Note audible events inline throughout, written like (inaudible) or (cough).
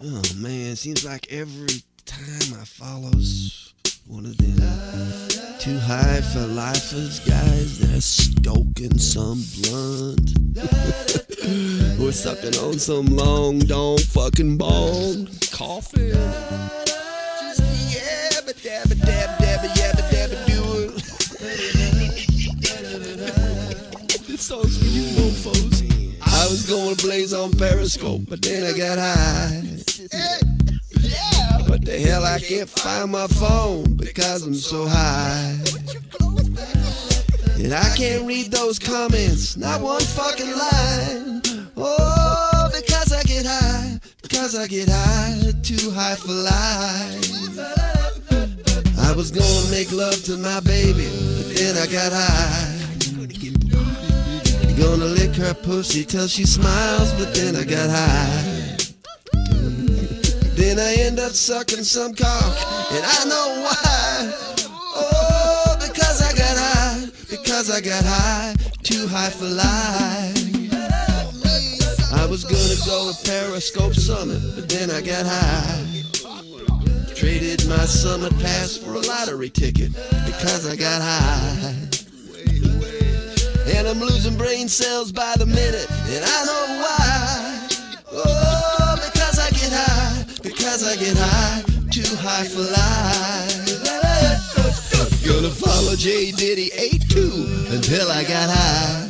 Oh man, seems like every time I follows one of them too high for lifers guys that's stoking some blunt (laughs) or sucking on some long dong fucking bong it. This song's for you. I was going to blaze on Periscope, but then I got high. Hell, I can't find my phone because I'm so high. And I can't read those comments, not one fucking line. Oh, because I get high, because I get high, too high for life. I was gonna make love to my baby, but then I got high. Gonna lick her pussy till she smiles, but then I got high. Then I end up sucking some cock, and I know why. Oh, because I got high, because I got high, too high for life. I was gonna go to Periscope Summit, but then I got high. Traded my summit pass for a lottery ticket because I got high. And I'm losing brain cells by the minute, and I know I get high, too high for life. Gonna follow J Diddy A2 until I got high.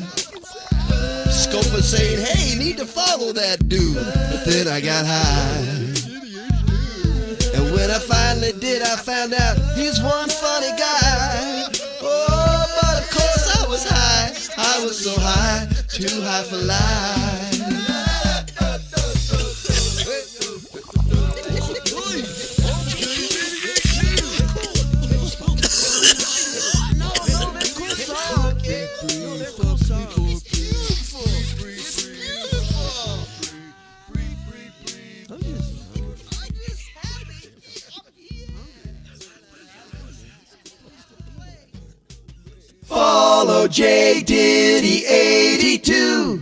Scopa saying, hey, need to follow that dude. But then I got high. And when I finally did, I found out he's one funny guy. Oh, but of course I was high. I was so high, too high for life. Follow J Diddy 82.